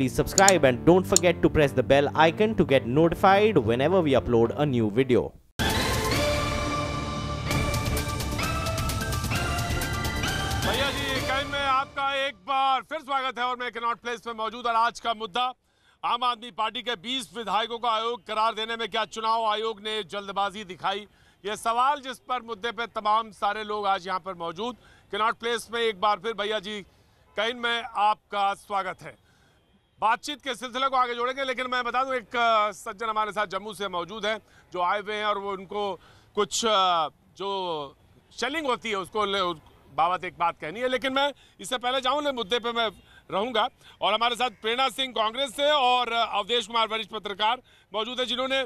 please subscribe and don't forget to press the bell icon to get notified whenever we upload a new video. भैया जी में आपका एक बार फिर स्वागत है और मैं कनॉट प्लेस में मौजूद और आज का मुद्दा, आम आदमी पार्टी के 20 विधायकों का आयोग करार देने में क्या चुनाव आयोग ने जल्दबाजी दिखाई? ये सवाल जिस पर मुद्दे पे तमाम सारे लोग आज यहाँ पर मौजूद। कनॉट प्लेस में एक बार फिर, भैया जी कहीं में आपका स्वागत है। बातचीत के सिलसिले को आगे जोड़ेंगे, लेकिन मैं बता दूँ, एक सज्जन हमारे साथ जम्मू से मौजूद हैं, जो आए हुए हैं और वो उनको कुछ जो शेलिंग होती है, उसको उस बाबत एक बात कहनी है। लेकिन मैं इससे पहले जाऊँ मुद्दे पर मैं रहूँगा। और हमारे साथ प्रेरणा सिंह कांग्रेस से और अवधेश कुमार वरिष्ठ पत्रकार मौजूद है, जिन्होंने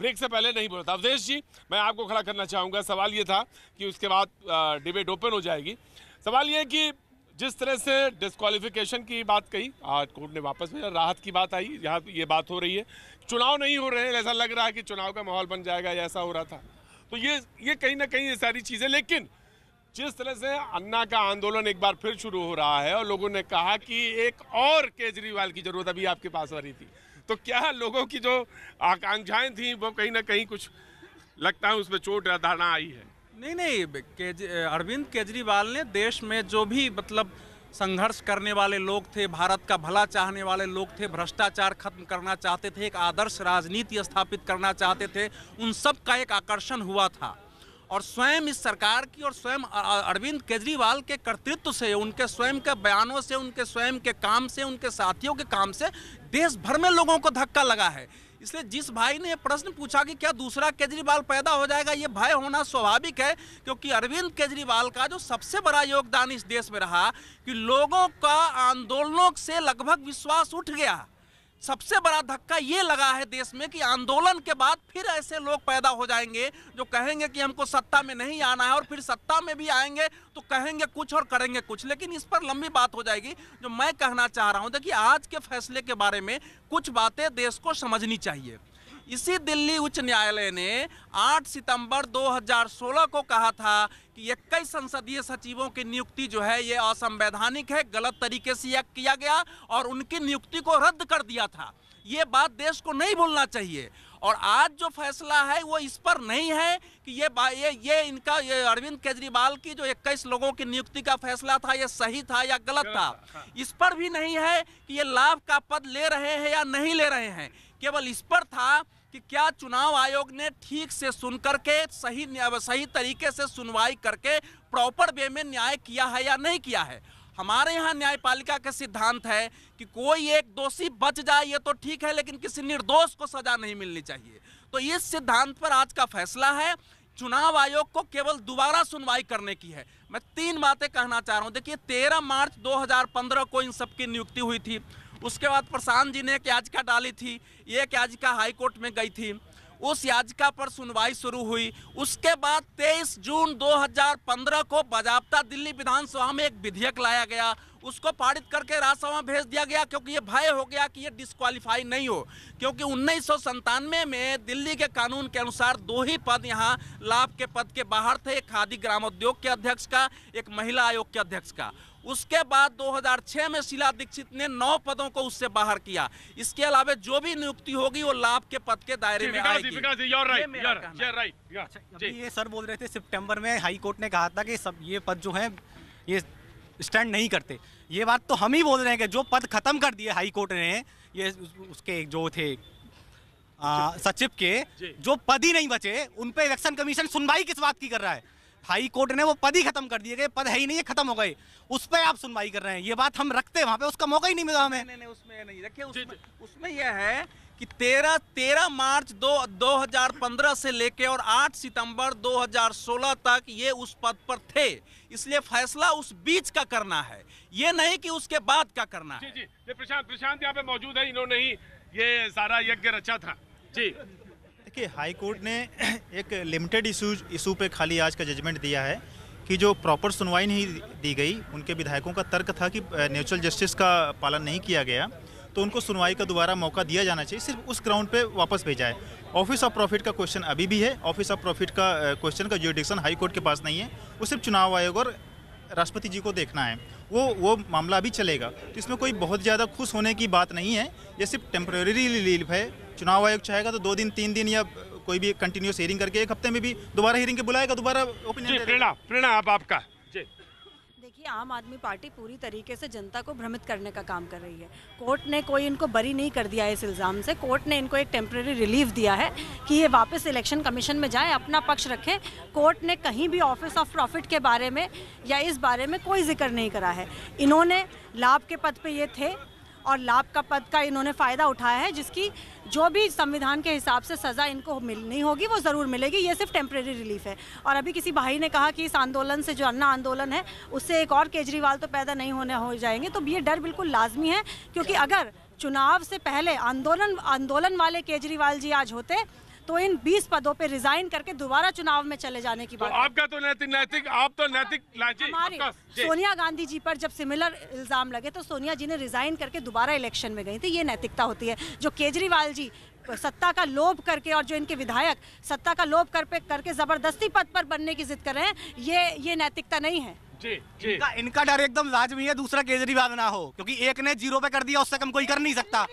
ब्रेक से पहले नहीं बोला था। अवधेश जी, मैं आपको खड़ा करना चाहूँगा। सवाल ये था कि उसके बाद डिबेट ओपन हो जाएगी। सवाल ये कि जिस तरह से डिस्कालिफिकेशन की बात कही, आज कोर्ट ने वापस भेजा, राहत की बात आई, यहाँ ये बात हो रही है। चुनाव नहीं हो रहे हैं, ऐसा लग रहा है कि चुनाव का माहौल बन जाएगा ऐसा हो रहा था। तो ये ये कहीं ना कहीं ये सारी चीज़ें, लेकिन जिस तरह से अन्ना का आंदोलन एक बार फिर शुरू हो रहा है और लोगों ने कहा कि एक और केजरीवाल की ज़रूरत अभी आपके पास आ रही थी तो क्या लोगों की जो आकांक्षाएँ थी, वो कहीं ना कहीं कुछ लगता है उसमें चोट या धारणा आई है? नहीं नहीं केज, अरविंद केजरीवाल ने देश में जो भी मतलब संघर्ष करने वाले लोग थे भारत का भला चाहने वाले लोग थे भ्रष्टाचार खत्म करना चाहते थे एक आदर्श राजनीति स्थापित करना चाहते थे उन सब का एक आकर्षण हुआ था। और स्वयं इस सरकार की और स्वयं अरविंद केजरीवाल के कर्तृत्व से उनके स्वयं के बयानों से उनके स्वयं के काम से उनके साथियों के काम से देश भर में लोगों को धक्का लगा है। इसलिए जिस भाई ने प्रश्न पूछा कि क्या दूसरा केजरीवाल पैदा हो जाएगा, ये भय होना स्वाभाविक है, क्योंकि अरविंद केजरीवाल का जो सबसे बड़ा योगदान इस देश में रहा कि लोगों का आंदोलनों से लगभग विश्वास उठ गया। सबसे बड़ा धक्का ये लगा है देश में कि आंदोलन के बाद फिर ऐसे लोग पैदा हो जाएँगे जो कहेंगे कि हमको सत्ता में नहीं आना है और फिर सत्ता में भी आएँगे तो कहेंगे कुछ और करेंगे कुछ। लेकिन इस पर लंबी बात हो जाएगी, जो मैं कहना चाह रहा हूँ, देखिए, आज के फैसले के बारे में कुछ बातें देश को समझनी चाहिए। इसी दिल्ली उच्च न्यायालय ने 8 सितंबर 2016 को कहा था कि 21 संसदीय सचिवों की नियुक्ति जो है ये असंवैधानिक है गलत तरीके से यह किया गया और उनकी नियुक्ति को रद्द कर दिया था। ये बात देश को नहीं भूलना चाहिए। और आज जो फैसला है वो इस पर नहीं है कि ये ये ये इनका ये अरविंद केजरीवाल की जो 21 लोगों की नियुक्ति का फैसला था ये सही था या गलत था। इस पर भी नहीं है कि ये लाभ का पद ले रहे हैं या नहीं ले रहे हैं। केवल इस पर था कि क्या चुनाव आयोग ने ठीक से सुन करके, सही सही तरीके से सुनवाई करके प्रॉपर वे में न्याय किया है या नहीं किया है? हमारे यहाँ न्यायपालिका का सिद्धांत है कि कोई एक दोषी बच जाए, ये तो ठीक है, लेकिन किसी निर्दोष को सजा नहीं मिलनी चाहिए। तो इस सिद्धांत पर आज का फैसला है। चुनाव आयोग को केवल दोबारा सुनवाई करने की है। मैं तीन बातें कहना चाह रहा हूँ। देखिए, तेरह मार्च 2015 को इन सबकी नियुक्ति हुई थी। उसके बाद प्रशांत जी ने एक याचिका डाली थी एक याचिका हाईकोर्ट में गई थी। उस याचिका पर सुनवाई शुरू हुई। उसके बाद 23 जून 2015 को बाजाबता दिल्ली विधानसभा में एक विधेयक लाया गया। उसको पारित करके राज्यसभा में भेज दिया गया, क्योंकि ये भय हो गया कि ये डिस्क्वालीफाई नहीं हो। क्योंकि उन्नीस में दिल्ली के कानून के अनुसार दो ही पद यहाँ लाभ के पद के बाहर थे, एक खादी ग्रामोद्योग के अध्यक्ष का, एक महिला आयोग के अध्यक्ष का। उसके बाद 2006 में शीला दीक्षित ने नौ पदों को उससे बाहर किया। इसके अलावा जो भी नियुक्ति होगी वो लाभ के पद के दायरे में आएगी। you're ये सर बोल रहे थे सितंबर में हाई कोर्ट ने कहा था कि सब ये पद जो हैं ये स्टैंड नहीं करते। ये बात तो हम ही बोल रहे हैं कि जो पद खत्म कर दिए हाई कोर्ट ने ये उसके जो थे आ, सचिव के जो पद ही नहीं बचे उन पे इलेक्शन कमीशन सुनवाई किस बात की कर रहा है? हाई कोर्ट ने वो पद ही खत्म कर दिए गए पद है ही नहीं है खत्म हो गए। उस पर आप सुनवाई कर रहे हैं ये बात हम रखते हैं वहाँ पे उसका मौका ही नहीं मिला हमें। नहीं नहीं उसमें नहीं देखिए उसमें उसमें यह है कि 13 13 मार्च दो 2015 से लेके और 8 सितंबर 2016 तक ये उस पद पर थे। इसलिए फैसला उस बीच का करना है। ये नहीं कि उसके बाद का करना जी है। जी। ये प्रशांत प्रशांत यहाँ पे मौजूद है इन्होंने ही ये सारा यज्ञ रचा था। जी। देखिए हाई कोर्ट ने एक लिमिटेड इशू इशू पे खाली आज का जजमेंट दिया है कि जो प्रॉपर सुनवाई नहीं दी गई, उनके विधायकों का तर्क था कि नेचुरल जस्टिस का पालन नहीं किया गया तो उनको सुनवाई का दोबारा मौका दिया जाना चाहिए, सिर्फ़ उस ग्राउंड पे वापस भेजा है। ऑफ़िस ऑफ़ प्रॉफिट का क्वेश्चन अभी भी है। ऑफ़िस ऑफ़ प्रॉफिट का क्वेश्चन का जुडिक्शन हाई कोर्ट के पास नहीं है। वो सिर्फ़ चुनाव आयोग और राष्ट्रपति जी को देखना है। वो वो मामला अभी चलेगा। तो इसमें कोई बहुत ज़्यादा खुश होने की बात नहीं है। ये सिर्फ़ टेम्प्रेरी रिलीफ है। चुनाव आयोग चाहेगा तो दो दिन तीन दिन या कोई भी कंटिन्यूस हियरिंग करके एक हफ़्ते में भी दोबारा हियरिंग के बुलाएगा दोबारा ओपिनियन प्रेरणा प्रेरणा आप आपका। देखिए आम आदमी पार्टी पूरी तरीके से जनता को भ्रमित करने का काम कर रही है। कोर्ट ने कोई इनको बरी नहीं कर दिया है इस इल्ज़ाम से। कोर्ट ने इनको एक टेम्प्रेरी रिलीफ दिया है कि ये वापस इलेक्शन कमीशन में जाएँ अपना पक्ष रखें। कोर्ट ने कहीं भी ऑफ़िस ऑफ़ प्रॉफिट के बारे में या इस बारे में कोई ज़िक्र नहीं करा है। इन्होंने लाभ के पद पर ये थे और लाभ का पद का इन्होंने फ़ायदा उठाया है, जिसकी जो भी संविधान के हिसाब से सज़ा इनको मिलनी होगी, वो ज़रूर मिलेगी। ये सिर्फ़ टेम्प्रेरी रिलीफ है। और अभी किसी भाई ने कहा कि इस आंदोलन से जो अन्ना आंदोलन है, उससे एक और केजरीवाल तो पैदा नहीं होने हो जाएँगे तो ये डर बिल्कुल लाजमी है, क्योंकि अगर चुनाव से पहले आंदोलन आंदोलन वाले केजरीवाल जी आज होते तो इन 20 पदों पे रिजाइन करके दोबारा चुनाव में चले जाने की तो बात आपका तो नैतिक नैतिक आप तो नैतिक हमारी सोनिया गांधी जी पर जब सिमिलर इल्ज़ाम लगे तो सोनिया जी ने रिजाइन करके दोबारा इलेक्शन में गई थी। ये नैतिकता होती है। जो केजरीवाल जी सत्ता का लोभ करके और जो इनके विधायक सत्ता का लोभ कर पे करके ज़बरदस्ती पद पर बनने की जिद कर रहे हैं ये ये नैतिकता नहीं है। जी जी। इनका इनका डर एकदम लाजमी है दूसरा केजरीवाल ना हो क्योंकि एक ने ज़ीरो पे कर दिया उससे कम कोई कर नहीं सकता।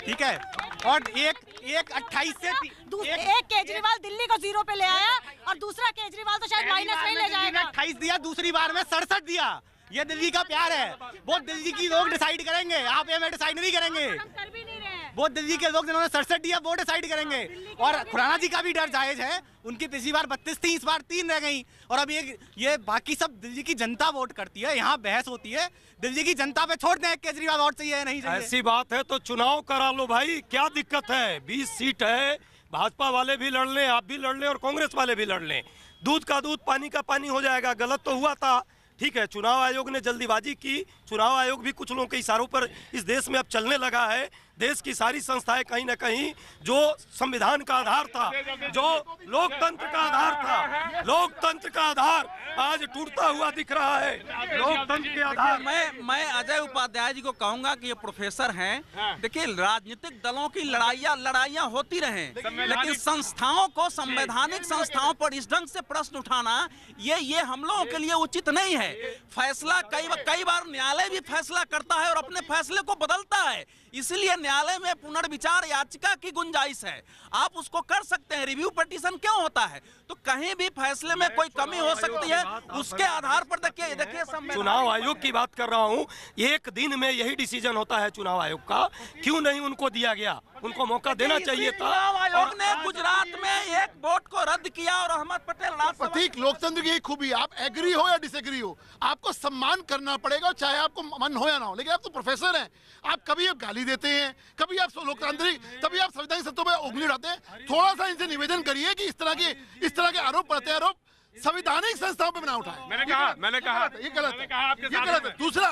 ठीक है? और एक एक अट्ठाईस से एक केजरीवाल दिल्ली को ज़ीरो पे ले आया और दूसरा केजरीवाल तो शायद माइनस में ले जाएगा। अट्ठाईस दिया दूसरी बार में सड़सठ दिया। ये दिल्ली का प्यार है। वो दिल्ली की लोग डिसाइड करेंगे। आप ये डिसाइड नहीं करेंगे। हम कर भी नहीं रहे हैं। वो दिल्ली के लोग जिन्होंने सड़सठ दिया वो डिसाइड करेंगे। और खुराना जी का भी डर जायज़ है। उनकी पिछली बार बत्तीस थी इस बार तीन रह गई। और अब ये ये बाकी सब दिल्ली की जनता वोट करती है। यहाँ बहस होती है। दिल्ली की जनता पे छोड़ दें केजरीवाल और चाहिए या नहीं चाहिए? ऐसी बात है तो चुनाव करा लो भाई। क्या दिक्कत है? बीस सीट है। भाजपा वाले भी लड़ लें आप भी लड़ लें और कांग्रेस वाले भी लड़ लें। दूध का दूध पानी का पानी हो जाएगा। गलत तो हुआ था। ठीक है, चुनाव आयोग ने जल्दीबाजी की। चुनाव आयोग भी कुछ लोगों के इशारों पर इस देश में अब चलने लगा है। देश की सारी संस्थाएँ कहीं ना कहीं जो संविधान का आधार था जो लोकतंत्र का आधार था लोकतंत्र का आधार आज टूटता हुआ दिख रहा है। लोकतंत्र के आधार। मैं मैं अजय उपाध्याय जी को कहूँगा कि ये प्रोफेसर हैं। देखिए राजनीतिक दलों की लड़ाइयाँ लड़ाइयाँ होती रहे। लेकिन संस्थाओं को संवैधानिक संस्थाओं पर इस ढंग से प्रश्न उठाना ये ये हम लोगों के लिए उचित नहीं है। फैसला कई कई बार न्यायालय भी फैसला करता है और अपने फैसले को बदलता है। इसलिए न्यायालय में पुनर्विचार याचिका की गुंजाइश है। आप उसको कर सकते हैं। रिव्यू पटिशन क्यों होता है? तो कहीं भी फैसले में कोई कमी हो सकती है। उसके आधार पर देखिए देखिए चुनाव आयोग की बात कर रहा हूँ। एक दिन में यही डिसीज़न होता है चुनाव आयोग का। क्यों नहीं उनको दिया गया? उनको मौका देना चाहिए था। आयोग ने गुजरात में एक वोट को रद्द किया और अहमद पटेल प्रतीक लोकतंत्र की यही खूबी आप एग्री हो या डिसएग्री हो? आपको सम्मान करना पड़ेगा चाहे आपको मन हो या ना हो लेकिन आप तो प्रोफेसर हैं। आप कभी आप गाली देते हैं कभी आप लोकतांत्रिक तभी आप संवैधानिक सत्यों पर उंगली उठाते हैं। थोड़ा सा इनसे निवेदन करिए कि इस तरह के इस तरह के आरोप प्रत्यारोप संविधानिक संस्थाओं पे ना उठाए। मैंने कहा मैंने कहा ये गलत है ये गलत है। दूसरा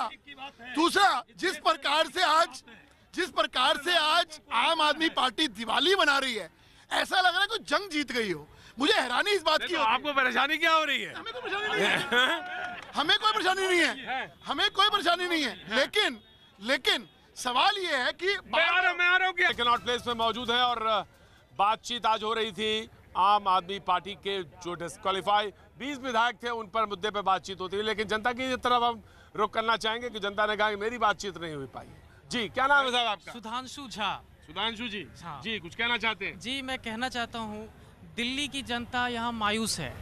दूसरा जिस प्रकार से आज जिस प्रकार से आज आम आदमी पार्टी दिवाली मना रही है ऐसा लग रहा है कोई जंग जीत गई हो। मुझे हैरानी इस बात की तो आपको परेशानी क्या हो रही है? हमें कोई परेशानी नहीं है। हमें कोई परेशानी नहीं है। हमें कोई परेशानी नहीं है। लेकिन लेकिन सवाल ये है कि मैं आ रहा हूँ, मैं आ रहा हूँ प्लेस में मौजूद है और बातचीत आज हो रही थी आम आदमी पार्टी के जो डिस्कालीफाई 20 विधायक थे उन पर मुद्दे पर बातचीत होती है लेकिन जनता की तरफ़ हम रुख करना चाहेंगे कि जनता ने कहा कि मेरी बातचीत नहीं हुई पाई। जी क्या नाम है साहब आपका? सुधांशु झा। सुधांशु जी। हाँ। जी कुछ कहना चाहते हैं? जी मैं कहना चाहता हूँ दिल्ली की जनता यहाँ मायूस है।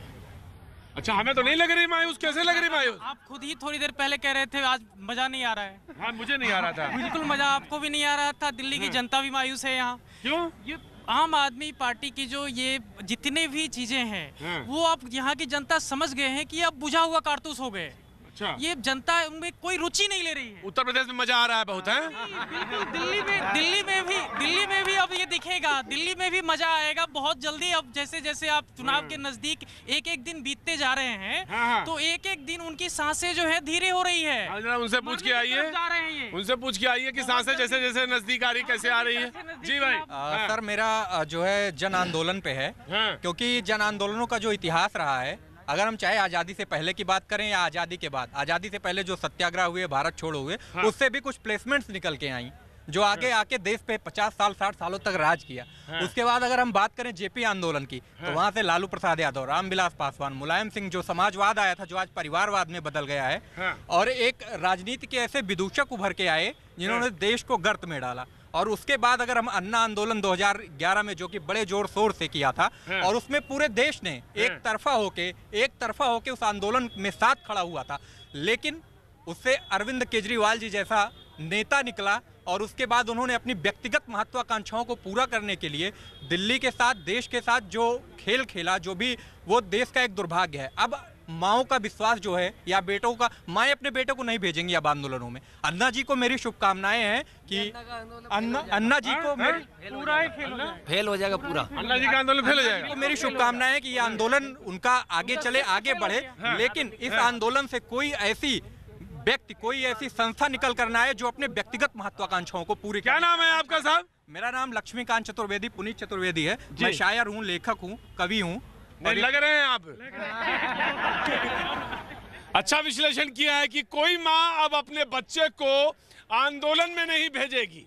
अच्छा हमें तो नहीं लग रही मायूस कैसे लग रही मायूस? आप खुद ही थोड़ी देर पहले कह रहे थे आज मज़ा नहीं आ रहा है। हाँ मुझे नहीं आ रहा था। बिल्कुल मज़ा आपको भी नहीं आ रहा था दिल्ली की जनता भी मायूस है यहाँ। क्यों? ये आम आदमी पार्टी की जो ये जितने भी चीज़ें हाँ। हैं। वो अब यहाँ की जनता समझ गए हैं कि अब बुझा हुआ कारतूस हो गए। अच्छा। ये जनता उनमें कोई रुचि नहीं ले रही है। उत्तर प्रदेश में मज़ा आ रहा है बहुत है? बिल्कुल दिल्ली में दिल्ली में भी दिल्ली में भी अब ये दिखेगा। दिल्ली में भी मज़ा आएगा बहुत जल्दी अब जैसे जैसे आप चुनाव के नज़दीक एक एक दिन बीतते जा रहे हाँ, हैं हाँ। तो एक एक दिन उनकी साँसें जो है धीरे हो रही है। हाँ, उनसे पूछ के आइए। तरफ़ जा रहे हैं ये। उनसे पूछ के आइए की साँसें जैसे जैसे नज़दीक आ रही कैसे आ रही है? जी भाई। सर मेरा जो है जन आंदोलन पे है हाँ। क्योंकि जन आंदोलनों का जो इतिहास रहा है अगर हम चाहे आज़ादी से पहले की बात करें या आज़ादी के बाद आज़ादी से पहले जो सत्याग्रह हुए भारत छोड़ो हुए हाँ। उससे भी कुछ प्लेसमेंट्स निकल के आई जो आगे आके देश पे 50 साल 60 सालों तक राज किया हाँ। उसके बाद अगर हम बात करें जेपी आंदोलन की हाँ। तो वहाँ से लालू प्रसाद यादव रामविलास पासवान मुलायम सिंह जो समाजवाद आया था जो आज परिवारवाद में बदल गया है और एक राजनीति के ऐसे विदूषक उभर के आए जिन्होंने देश को गर्त में डाला और उसके बाद अगर हम अन्ना आंदोलन 2011 में जो कि बड़े ज़ोर शोर से किया था और उसमें पूरे देश ने एक तरफा होके एक तरफा होके उस आंदोलन में साथ खड़ा हुआ था। लेकिन उससे अरविंद केजरीवाल जी जैसा नेता निकला और उसके बाद उन्होंने अपनी व्यक्तिगत महत्वाकांक्षाओं को पूरा करने के लिए दिल्ली के साथ देश के साथ जो खेल खेला जो भी वो देश का एक दुर्भाग्य है। अब माओ का विश्वास जो है या बेटों का माएँ अपने बेटों को नहीं भेजेंगी अब आंदोलनों में। अन्ना जी को मेरी शुभकामनाएँ हैं कि अन्ना अन्ना जी को मेरी पूरा ही फेल हो जाएगा। फेल हो जाएगा पूरा। अन्ना जी का आंदोलन फेल हो जाएगा। मेरी शुभकामनाएँ हैं कि ये आंदोलन उनका आगे चले आगे बढ़े। लेकिन इस आंदोलन से कोई ऐसी व्यक्ति कोई ऐसी संस्था निकल कर ना आए जो अपने व्यक्तिगत महत्वाकांक्षाओं को पूरी क्या नाम है आपका साहब? मेरा नाम लक्ष्मीकांत चतुर्वेदी पुनीत चतुर्वेदी है। मैं शायर हूँ लेखक हूँ कवि हूँ। नहीं लग रहे हैं आप। अच्छा विश्लेषण किया है कि कोई माँ अब अपने बच्चे को आंदोलन में नहीं भेजेगी।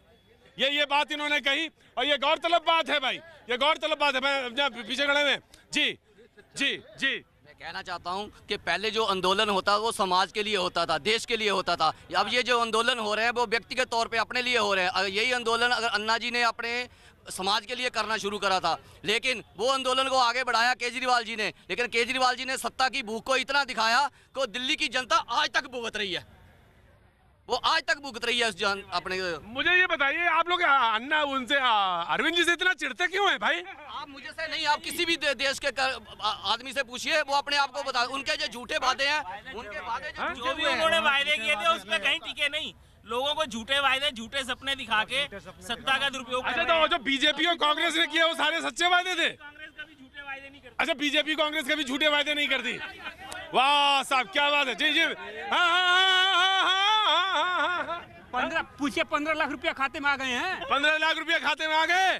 ये ये बात इन्होंने कही और ये गौरतलब बात है भाई ये गौरतलब बात है। मैं पीछे खड़े में जी जी जी। मैं कहना चाहता हूँ कि पहले जो आंदोलन होता वो समाज के लिए होता था देश के लिए होता था। अब ये जो आंदोलन हो रहे हैं वो व्यक्तिगत तौर पे अपने लिए हो रहे हैं। अगर यही आंदोलन अगर अन्ना जी ने अपने समाज के लिए करना शुरू करा था। लेकिन वो आंदोलन को आगे बढ़ाया केजरीवाल जी ने। लेकिन केजरीवाल जी ने सत्ता की भूख को इतना दिखाया कि दिल्ली की जनता आज तक भुगत रही है। वो आज तक भुगत रही है उस जन अपने मुझे ये बताइए आप लोग अन्ना उनसे अरविंद जी से इतना चिड़ते क्यों हैं भाई? आप मुझे से नहीं आप किसी भी दे, देश के आदमी से पूछिए वो अपने आप को बता उनके जो झूठे वादे हैं उनके वादे जो जो भी उन्होंने हैं। वायदे किए थे उस पर कहीं टिके नहीं। लोगों को झूठे वायदे झूठे सपने दिखा के सत्ता का दुरुपयोग अच्छा तो जो बीजेपी और कांग्रेस ने किया वो सारे सच्चे वायदे थे? झूठे वायदे नहीं करती। अच्छा बीजेपी कांग्रेस कभी झूठे वायदे नहीं करती? वाह साहब क्या बात है। जी जी। पंद्रह पूछे पंद्रह लाख रुपया खाते में आ गए हैं। पंद्रह लाख रुपया खाते में आ गए?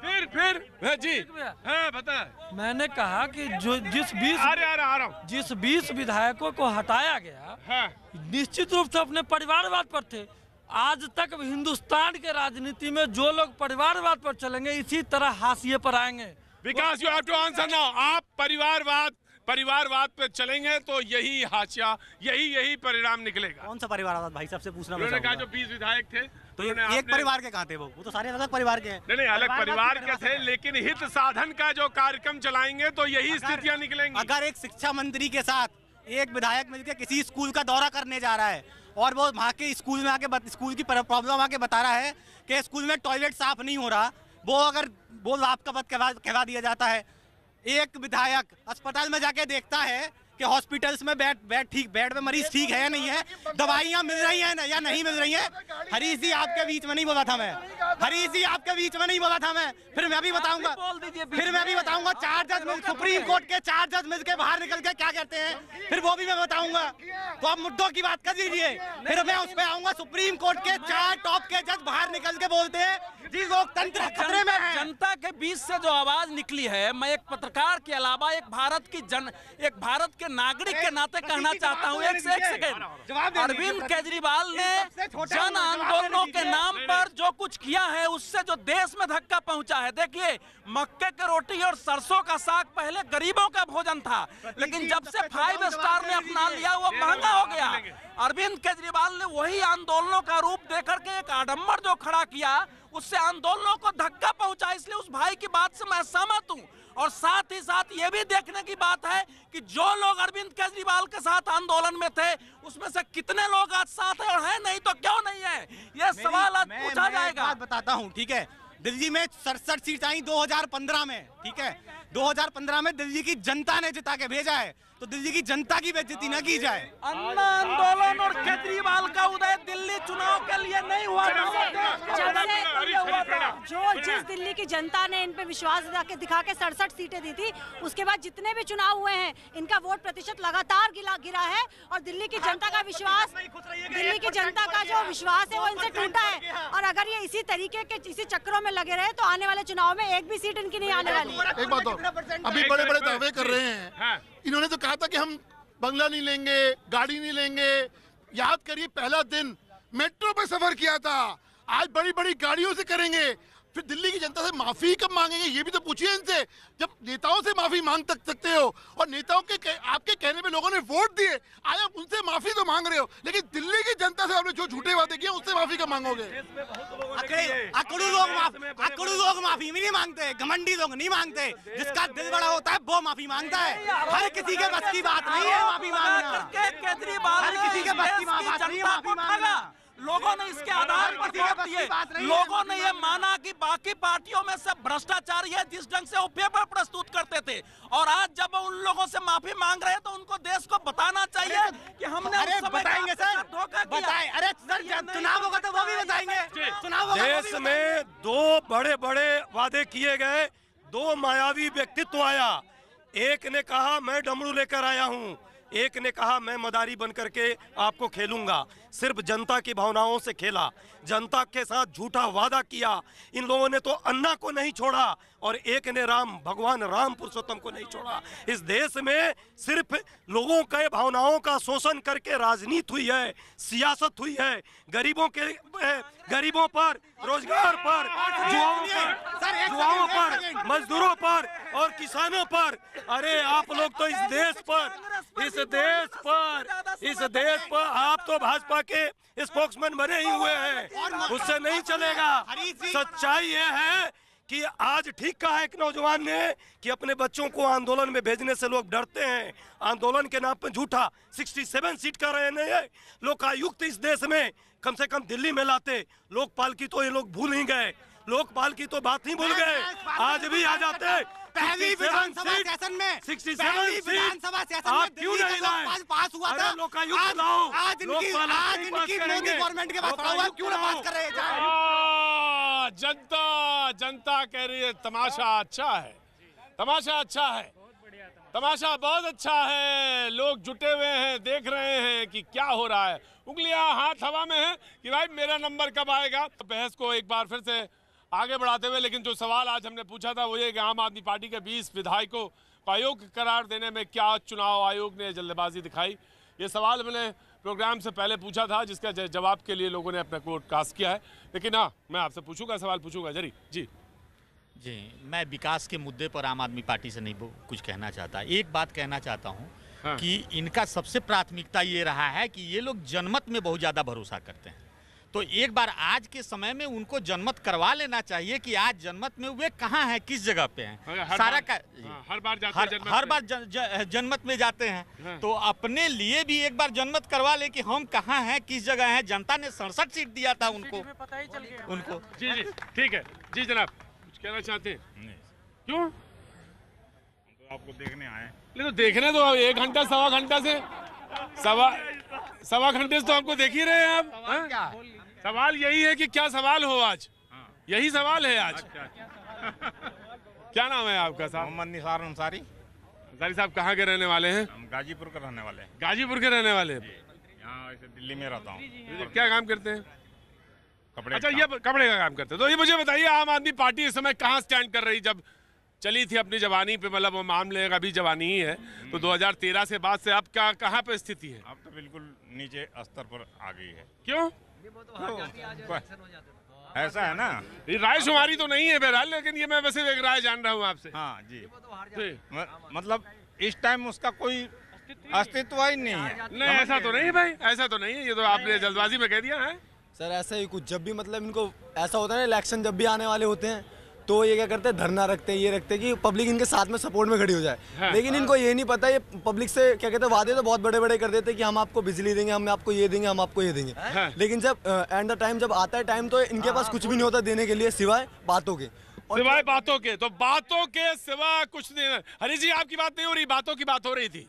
फिर फिर। हाँ, जी। हाँ बता मैंने कहा कि जो जिस बीस आ रहे आ रहा जिस बीस विधायकों को हटाया गया हाँ। निश्चित रूप से अपने परिवारवाद पर थे। आज तक हिंदुस्तान के राजनीति में जो लोग परिवारवाद पर चलेंगे इसी तरह हाशिए पर आएँगे। Vikas you have to answer now आप परिवारवाद परिवारवाद पे चलेंगे तो यही हाशिया यही यही परिणाम निकलेगा। कौन सा परिवारवाद? भाई सबसे पूछना। जो 20 विधायक थे तो ये एक परिवार के कहाँ थे वो। वो तो सारे अलग परिवार के हैं। नहीं नहीं अलग परिवार के थे लेकिन हित साधन का जो कार्यक्रम चलाएँगे तो यही स्थितियाँ निकलेंगी। अगर एक शिक्षा मंत्री के साथ एक विधायक मिलकर किसी स्कूल का दौरा करने जा रहा है और वो वहाँ के स्कूल में आके स्कूल की प्रॉब्लम आके बता रहा है कि स्कूल में टॉयलेट साफ़ नहीं हो रहा वो अगर वो लाभ का पद कहवा कहवा दिया जाता है। एक विधायक अस्पताल में जाके देखता है कि हॉस्पिटल्स में बेड बेड ठीक बेड में मरीज़ ठीक है या नहीं है? दवाइयाँ मिल रही हैं या नहीं मिल रही हैं? हरीश जी आपके बीच में नहीं बोला था मैं। हरीश जी आपके बीच में नहीं बोला था मैं। फिर मैं भी बताऊँगा। फिर मैं भी बताऊँगा चार जज मिल सुप्रीम कोर्ट के चार जज मिल के बाहर निकल के क्या कहते हैं? फिर वो भी मैं बताऊँगा। तो आप मुद्दों की बात कर दीजिए। फिर मैं उस पर आऊँगा। सुप्रीम कोर्ट के चार टॉप के जज बाहर निकल के बोलते हैं जी लोकतंत्र खतरे में है। जनता के बीच से जो आवाज़ निकली है मैं एक पत्रकार के अलावा एक भारत की जन एक भारत के नागरिक के नाते कहना चाहता हूँ एक से एक सेकंड। अरविंद केजरीवाल ने जन आंदोलनों के नाम पर जो कुछ किया है उससे जो देश में धक्का पहुँचा है। देखिए मक्के की रोटी और सरसों का साग पहले गरीबों का भोजन था लेकिन जब से फाइव स्टार ने अपना लिया वो महँगा हो गया। अरविंद केजरीवाल ने वही आंदोलनों का रूप देकर के एक आडम्बर जो खड़ा किया उससे आंदोलनों को धक्का पहुँचा इसलिए उस भाई की बात से मैं सहमत हूँ। और साथ ही साथ ये भी देखने की बात है कि जो लोग अरविंद केजरीवाल के साथ आंदोलन में थे उसमें से कितने लोग आज साथ हैं और हैं नहीं तो क्यों नहीं है? ये सवाल आज पूछा मैं जाएगा। बताता हूँ ठीक है? दिल्ली में सड़सठ सीट आई 2015 में। ठीक है? 2015 में दिल्ली की जनता ने जिता के भेजा है। तो दिल्ली की जनता की बेइज्जती न की जाए। अन्ना आंदोलन और केजरीवाल का उदय दिल्ली चुनाव के लिए नहीं हुआ जो जिस दिल्ली की जनता ने इन पे विश्वास दिखा के दिखा के सड़सठ सीटें दी थी उसके बाद जितने भी चुनाव हुए हैं इनका वोट प्रतिशत लगातार गिरा गिरा है और दिल्ली की जनता का विश्वास दिल्ली की जनता का जो विश्वास है वो इनसे टूटा है। और अगर ये इसी तरीके के इसी चक्रों में लगे रहे तो आने वाले चुनाव में एक भी सीट इनकी नहीं आने वाली। एक बात और। अभी बड़े बड़े दावे कर रहे हैं। इन्होंने तो कहा था कि हम बंगला नहीं लेंगे गाड़ी नहीं लेंगे। याद करिए पहला दिन मेट्रो पे सफ़र किया था। आज बड़ी बड़ी गाड़ियों से करेंगे। फिर दिल्ली की जनता से माफ़ी कब मांगेंगे? ये भी तो पूछिए इनसे। जब नेताओं से माफ़ी मांग तक सकते हो और नेताओं के कह, आपके कहने पे लोगों ने वोट दिए आज आप उनसे माफ़ी तो मांग रहे हो लेकिन दिल्ली की जनता से आपने जो झूठे वादे किए उससे माफ़ी कब मांगोगे? अकड़ू लोग अकड़ू लोग माफ़ी भी नहीं मांगते घमंडी लोग नहीं मांगते। जिसका दिल बड़ा होता है वो माफ़ी माँगता है। हर किसी के बस की बात नहीं है माफ़ी मांगना। केजरीवाल हर किसी के बस की बात नहीं है माफ़ी मांगना। लोगों ने इसके आधार पर वोट दिए बात नहीं लोगों ने ये माना कि बाकी पार्टियों में सब भ्रष्टाचार है जिस ढंग से वो पेपर प्रस्तुत करते थे। और आज जब उन लोगों से माफ़ी मांग रहे हैं तो उनको देश को बताना चाहिए कि हमने अरे बताएँगे सर। बताएँ। अरे सर चुनाव होगा तो वो भी बताएँगे। चुनाव होगा तो देश में दो बड़े बड़े वादे किए गए दो मायावी व्यक्तित्व आया। एक ने कहा मैं डमरू लेकर आया हूँ। एक ने कहा मैं मदारी बन करके आपको खेलूँगा। सिर्फ़ जनता की भावनाओं से खेला, जनता के साथ झूठा वादा किया। इन लोगों ने तो अन्ना को नहीं छोड़ा और एक ने राम, भगवान राम पुरुषोत्तम को नहीं छोड़ा। इस देश में सिर्फ़ लोगों के भावनाओं का शोषण करके राजनीति हुई है, सियासत हुई है। गरीबों के गरीबों पर, रोज़गार पर, युवाओं पर, मजदूरों पर और किसानों पर। अरे, आप लोग तो इस देश पर, इस देश पर, इस देश पर आप तो भाजपा के स्पोक्समैन बने ही हुए हैं। उससे नहीं चलेगा। सच्चाई ये है कि आज ठीक कहा एक नौजवान ने कि अपने बच्चों को आंदोलन में भेजने से लोग डरते हैं। आंदोलन के नाम पर झूठा 67 सीट का रहे नहीं लोकायुक्त इस देश में कम से कम दिल्ली में लाते। लोकपाल की तो ये लोग भूल ही गए। लोकपाल की तो बात ही भूल गए। आज भी आ जाते। पहली विधानसभा सेशन में पहली विधानसभा सेशन में क्यों दिल्ली नहीं लाए? पास हुआ था। लोकायुक्त आज आज इनकी आज इनकी मोदी गवर्नमेंट के पास खड़ा हुआ क्यों ना पास कर रहे हैं जनता जनता कह रही है तमाशा अच्छा है। तमाशा अच्छा है। तमाशा बहुत अच्छा है। लोग जुटे हुए हैं देख रहे हैं कि क्या हो रहा है। उंगलियाँ हाथ हवा में है कि भाई मेरा नंबर कब आएगा? बहस को एक बार फिर से आगे बढ़ाते हुए लेकिन जो सवाल आज हमने पूछा था वो ये कि आम आदमी पार्टी के 20 विधायकों को अयोग्य करार देने में क्या चुनाव आयोग ने जल्दबाजी दिखाई? ये सवाल मैंने प्रोग्राम से पहले पूछा था जिसका जवाब के लिए लोगों ने अपना कोर्ट कास्ट किया है। लेकिन हाँ मैं आपसे पूछूँगा सवाल पूछूँगा। जरी जी। जी मैं विकास के मुद्दे पर आम आदमी पार्टी से नहीं कुछ कहना चाहता। एक बात कहना चाहता हूँ हाँ। कि इनका सबसे प्राथमिकता ये रहा है कि ये लोग जनमत में बहुत ज़्यादा भरोसा करते हैं। तो एक बार आज के समय में उनको जनमत करवा लेना चाहिए कि आज जनमत में वे कहाँ हैं किस जगह पे हैं। सारा का हाँ, हर बार जाते हर, जनमत हर में। बार जन, ज, जनमत में जाते हैं। हाँ। तो अपने लिए भी एक बार जनमत करवा ले कि हम कहाँ हैं किस जगह हैं। जनता ने सड़सठ सीट दिया था उनको पता ही चल गया। उनको। जी जी ठीक है। जी जनाब कुछ कहना चाहते हैं? क्यों? आपको देखने आए नहीं तो देखने दो एक घंटा सवा घंटा से। सवा सवा घंटे से तो आपको देख ही रहे हैं आप। हाँ? सवाल यही है कि क्या सवाल हो आज? यही सवाल है आज। क्या नाम है आपका साहब? मोहम्मद निसार अंसारी। अंसारी साहब कहाँ के रहने वाले हैं? हम गाजीपुर के रहने वाले हैं। गाजीपुर के रहने वाले हैं? यहाँ ऐसे दिल्ली में रहता हूँ। क्या काम करते हैं? कपड़े अच्छा ये कपड़े का काम करते हैं। तो ये मुझे बताइए आम आदमी पार्टी इस समय कहाँ स्टैंड कर रही? जब चली थी अपनी जवानी पे मतलब वो मामले का भी जवानी ही है तो 2013 से बाद से अब क्या कहाँ पे स्थिति है? अब तो बिल्कुल नीचे स्तर पर आ गई है। क्यों? ऐसा है ना? ये राय शुमारी तो नहीं है बहरहाल लेकिन ये मैं वैसे एक राय जान रहा हूँ आपसे। हाँ जी। जी। मतलब इस टाइम उसका कोई अस्तित्व ही नहीं है। नहीं ऐसा तो नहीं है भाई ऐसा तो नहीं है ये तो आपने जल्दबाजी में कह दिया है? सर ऐसा ही कुछ जब भी मतलब इनको ऐसा होता है ना इलेक्शन जब भी आने वाले होते हैं तो ये क्या करते हैं धरना रखते हैं ये रखते हैं कि पब्लिक इनके साथ में सपोर्ट में खड़ी हो जाए। हाँ। लेकिन हाँ। इनको ये नहीं पता ये पब्लिक से क्या कहते हैं वादे तो बहुत बड़े बड़े कर देते हैं कि हम आपको बिजली देंगे हम आपको ये देंगे हम आपको ये देंगे। हाँ। लेकिन जब एंड द टाइम जब आता है टाइम तो इनके पास कुछ भी नहीं होता देने के लिए सिवाय बातों के। सिवाय बातों के तो बातों के सिवा कुछ नहीं हरी जी आपकी बात नहीं हो रही बातों की बात हो रही थी।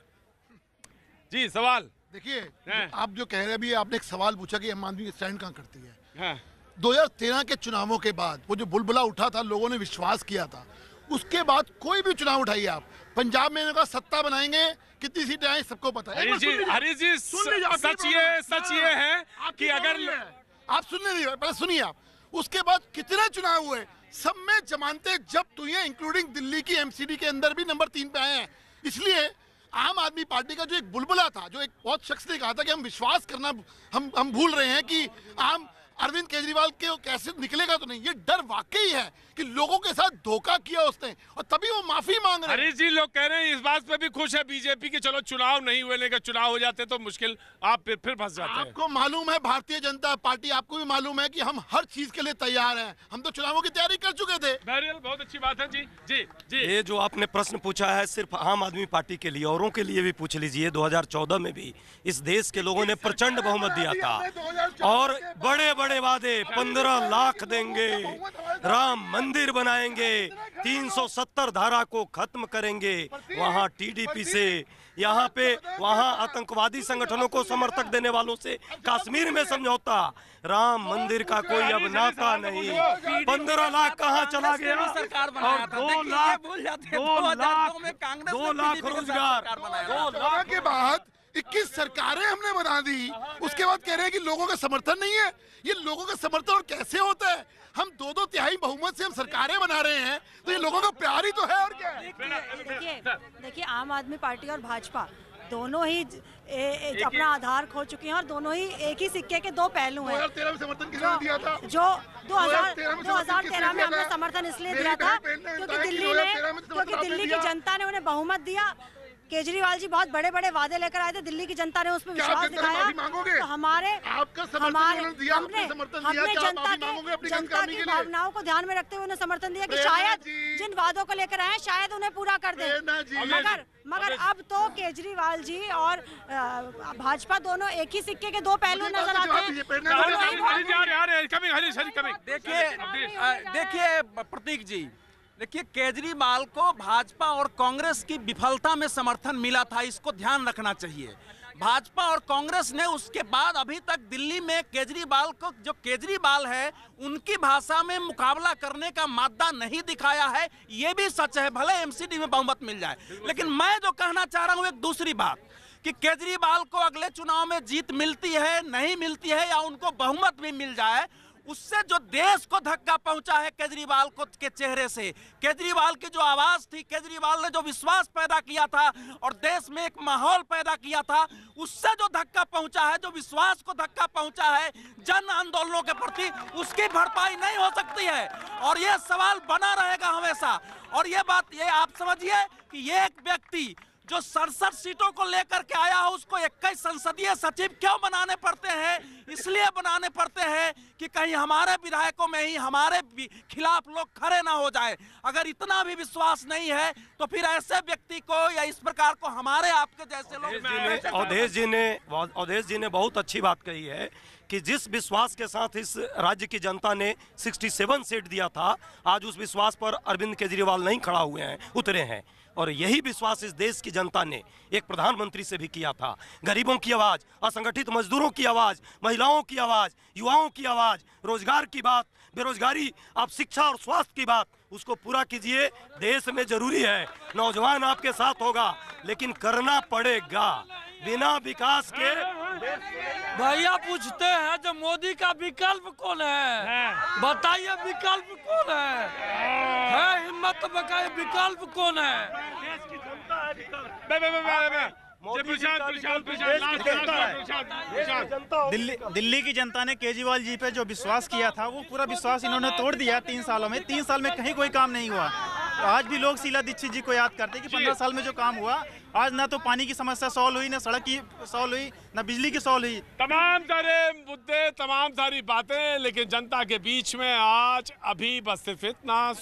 जी सवाल। देखिए हाँ। आप जो कह रहे हैं अभी आपने एक सवाल पूछा कि आम आदमी स्टैंड कहाँ करती है। हाँ। 2013 के चुनावों के बाद वो जो बुलबुला उठा था लोगों ने विश्वास किया था उसके बाद कोई भी चुनाव उठाइए आप। पंजाब में इन्होंने सत्ता बनाएँगे कितनी सीटें आई सबको पता है। जी जी सच ये सच हाँ, ये है कि अगर। आप सुनने नहीं पहले सुनिए आप। उसके बाद कितने चुनाव हुए? सब में जमानते जब्त हुई हैं इंक्लूडिंग दिल्ली की एमसीडी के अंदर भी नंबर तीन पे आए हैं। इसलिए आम आदमी पार्टी का जो एक बुलबुला था जो एक बहुत शख्स ने कहा था कि हम विश्वास करना हम हम भूल रहे हैं कि आम अरविंद केजरीवाल के कैसे निकलेगा तो नहीं ये डर वाकई है कि लोगों के साथ धोखा किया उसने और तभी वो माफ़ी मांग रहे हैं। हरीश जी लोग कह रहे हैं इस बात पे भी खुश है बीजेपी की चलो चुनाव नहीं हुए लेकिन चुनाव हो जाते तो मुश्किल आप फिर फिर फंस जाते हैं। आपको मालूम है भारतीय जनता पार्टी आपको भी मालूम है की हम हर चीज़ के लिए तैयार है। हम तो चुनावों की तैयारी कर चुके थे। बहुत अच्छी बात है जी जी जी। ये जो आपने प्रश्न पूछा है सिर्फ़ आम आदमी पार्टी के लिए औरों के लिए भी पूछ लीजिए। 2014 में भी इस देश के लोगों ने प्रचंड बहुमत दिया था। और बड़े बड़े वादे पंद्रह लाख देंगे। राम मंदिर बनाएँगे 370 धारा को खत्म करेंगे। वहाँ टीडीपी से यहाँ पे वहाँ आतंकवादी संगठनों को समर्थक देने वालों से कश्मीर में समझौता। राम मंदिर का कोई अब नाता नहीं। पंद्रह लाख कहाँ चला गया? और दो लाख दो लाख दो लाख रोज़गार। दो लाख के बाद 21 सरकारें हमने बना दी। उसके बाद कह रहे हैं कि लोगों का समर्थन नहीं है। ये लोगों का समर्थन और कैसे होता है? हम दो दो तिहाई बहुमत से हम सरकारें बना रहे हैं तो ये लोगों का प्यार ही तो है और क्या? देखिए देखिए आम आदमी पार्टी और भाजपा दोनों ही ए, ए, अपना आधार खो चुके हैं और दोनों ही एक ही सिक्के के दो पहलू हैं। 2013 में समर्थन किसने दिया था? जो 2000 2013 में 2013 में समर्थन हमने समर्थन इसलिए दिया था क्योंकि दिल्ली में ने क्योंकि दिल्ली की जनता ने उन्हें बहुमत दिया। केजरीवाल जी बहुत बड़े बड़े वादे लेकर आए थे दिल्ली की जनता ने उस पर विश्वास दिखाया तो हमारे आपका समर्थन हमारे दिया, हमने समर्थन हमने जनता के जनता की भावनाओं को ध्यान में रखते हुए उन्हें समर्थन दिया कि शायद जिन वादों को लेकर आए शायद उन्हें पूरा कर दे मगर मगर अब तो केजरीवाल जी और भाजपा दोनों एक ही सिक्के के दो पहलू नज़र आते हैं ही देखिए देखिए प्रतीक जी देखिए, केजरीवाल को भाजपा और कांग्रेस की विफलता में समर्थन मिला था, इसको ध्यान रखना चाहिए। भाजपा और कांग्रेस ने उसके बाद अभी तक दिल्ली में केजरीवाल को, जो केजरीवाल है, उनकी भाषा में मुकाबला करने का मादा नहीं दिखाया है। ये भी सच है, भले एमसीडी में बहुमत मिल जाए। लेकिन मैं जो कहना चाह रहा हूँ, एक दूसरी बात, कि केजरीवाल को अगले चुनाव में जीत मिलती है, नहीं मिलती है, या उनको बहुमत भी मिल जाए उससे जो देश को धक्का पहुँचा है केजरीवाल को के चेहरे से। केजरीवाल की जो आवाज़ थी, केजरीवाल ने जो विश्वास पैदा किया था और देश में एक माहौल पैदा किया था, उससे जो धक्का पहुँचा है, जो विश्वास को धक्का पहुँचा है, जन आंदोलनों के प्रति, उसकी भरपाई नहीं हो सकती है। और यह सवाल बना रहेगा हमेशा। और ये बात ये आप समझिए कि एक व्यक्ति जो सड़सठ सीटों को लेकर के आया है उसको इक्कीस संसदीय सचिव क्यों बनाने पड़ते हैं? इसलिए बनाने पड़ते हैं कि कहीं हमारे विधायकों में ही हमारे खिलाफ लोग खड़े ना हो जाए। अगर इतना भी विश्वास नहीं है तो फिर ऐसे व्यक्ति को या इस प्रकार को हमारे आपके जैसे लोग अवधेश जी ने अवधेश जी ने बहुत अच्छी बात कही है कि जिस विश्वास के साथ इस राज्य की जनता ने 67 सीट दिया था, आज उस विश्वास पर अरविंद केजरीवाल नहीं खड़ा हुए हैं, उतरे हैं। और यही विश्वास इस देश की जनता ने एक प्रधानमंत्री से भी किया था। गरीबों की आवाज़, असंगठित मजदूरों की आवाज़, महिलाओं की आवाज़, युवाओं की आवाज़, रोज़गार की बात, बेरोजगारी, आप शिक्षा और स्वास्थ्य की बात, उसको पूरा कीजिए, देश में ज़रूरी है। नौजवान आपके साथ होगा, लेकिन करना पड़ेगा। बिना विकास के। भैया पूछते हैं जो मोदी का विकल्प कौन है? बताइए विकल्प कौन है? है हिम्मत बताइए विकल्प कौन है। दिल्ली दिल्ली की जनता ने केजरीवाल जी पे जो विश्वास किया था वो पूरा विश्वास इन्होंने तोड़ दिया तीन सालों में। तीन साल में कहीं कोई काम नहीं हुआ। आज भी लोग शीला दीक्षित जी को याद करते हैं कि पंद्रह साल में जो काम हुआ आज ना तो पानी की समस्या सॉल्व हुई ना सड़क की सॉल्व हुई ना बिजली की सॉल्व हुई। तमाम सारे मुद्दे तमाम सारी बातें लेकिन जनता के बीच में आज अभी बस सिर्फ़ इतना।